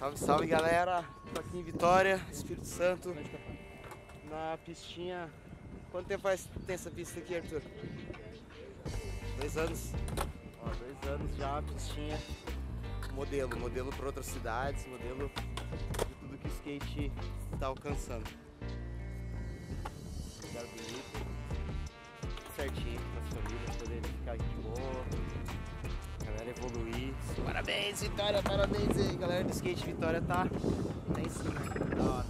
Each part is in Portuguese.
Salve, salve galera! Tô aqui em Vitória, Espírito Santo, na pistinha. Quanto tempo faz tem essa pista aqui, Arthur? Dois anos. Ó, dois anos já a pistinha. Modelo, modelo para outras cidades, modelo de tudo que o skate está alcançando. Lugar bonito, certinho para as famílias poderem ficar aqui de boa galera evoluir. Parabéns, Vitória, parabéns aí, galera do skate Vitória tá, tá em cima, da hora.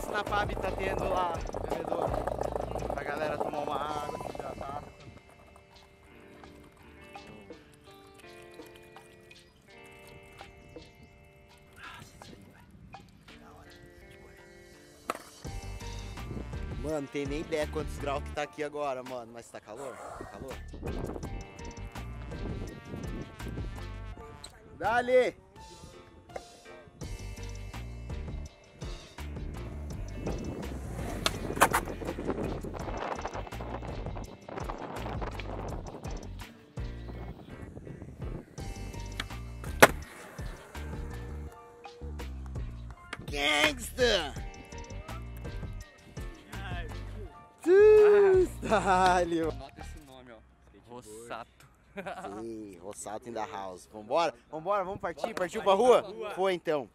Se na FAB tá tendo lá, bebedor, pra galera tomar uma água, Mano, tem nem ideia quantos graus que tá aqui agora, mano. Mas tá calor? Tá calor? Dali! Gangsta! Style! Anota esse nome, ó. Rossato. Ih, Rossato in the house. Vambora? Vambora, vamos partir? Partiu pra rua? Foi então.